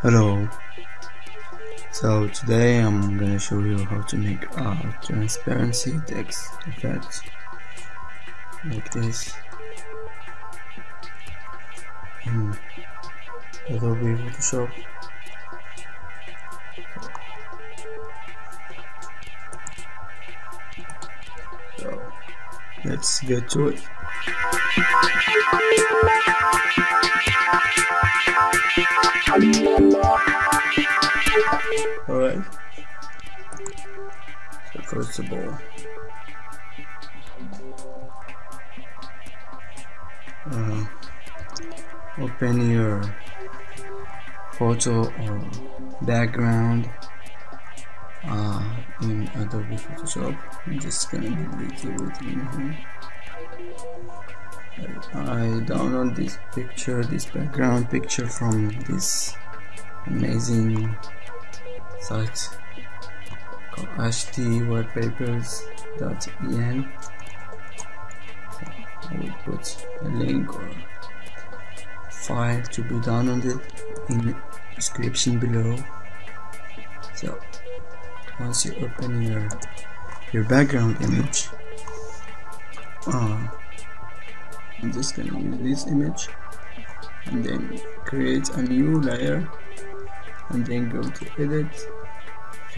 Hello. So today I'm gonna show you how to make a transparency text effect like this in Adobe Photoshop. So let's get to it. So first of all, uh, open your photo or background uh, in Adobe Photoshop. I'm just gonna delete everything here. I download this picture, this background picture from this amazing site called hdwallpapers.in I will put a link or file to be downloaded in the description below so once you open your your background image uh, I'm just gonna use this image and then create a new layer and then go to edit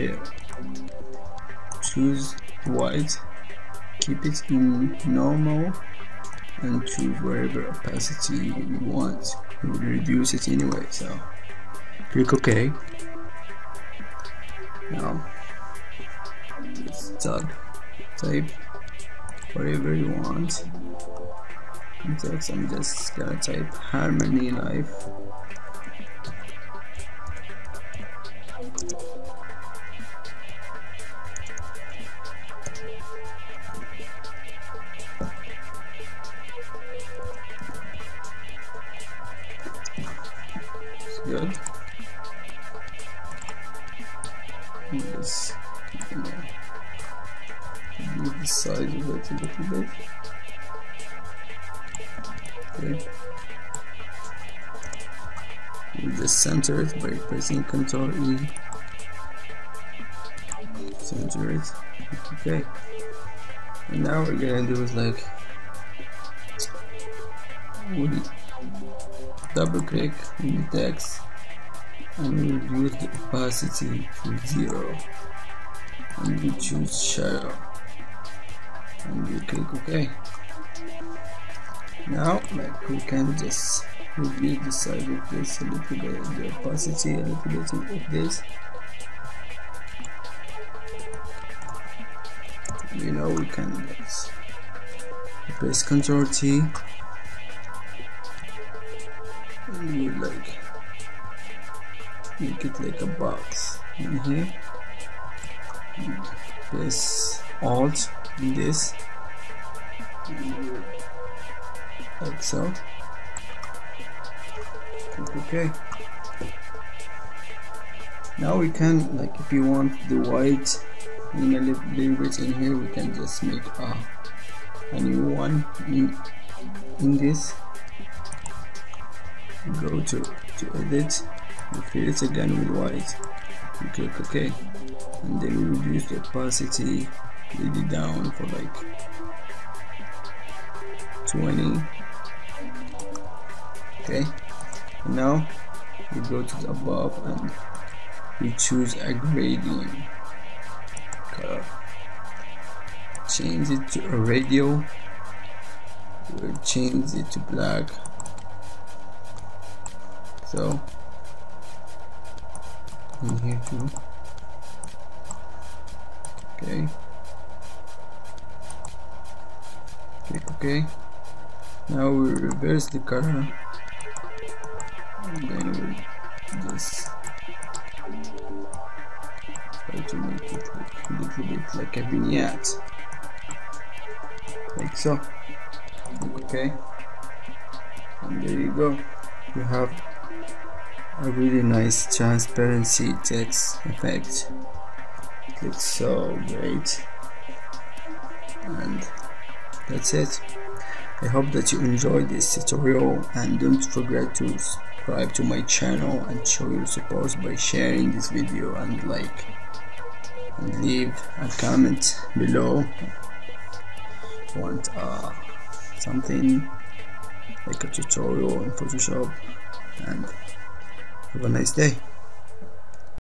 fill choose white keep it in normal and choose whatever opacity you want. You will reduce it anyway so. Click ok. Now just type whatever you want. In text I'm just gonna type harmony life good. You know, move the size of it a little bit. Okay. You just center it by pressing Ctrl E. Center it. Okay. And now we're gonna do is like double click in the text and reduce the opacity to zero. And we choose shadow. And we click OK. Now like we can just reduce the size of this a little bit the opacity a little bit of this. You know we can just press Ctrl T and you like make it like a box. In here press alt in this. Like so. Click ok now we can like if you want the white in a little, little bit in here we can just make a, a new one in, in this go to to edit you fill it again with white. You click ok. And then we reduce the opacity really down for like 20 okay and now we go to the above and we choose a gradient. Color. Change it to a radial we'll change it to black so in here too. Okay. Click ok. Now we reverse the color and then we'll just try to make it look a little bit like a vignette. Like so. Click ok. And there you go. You have a really nice transparency text effect. It looks so great. And that's it. I hope that you enjoyed this tutorial and don't forget to subscribe to my channel and show your support by sharing this video and like. And leave a comment below. Want uh, something? Like a tutorial in Photoshop. And have a nice day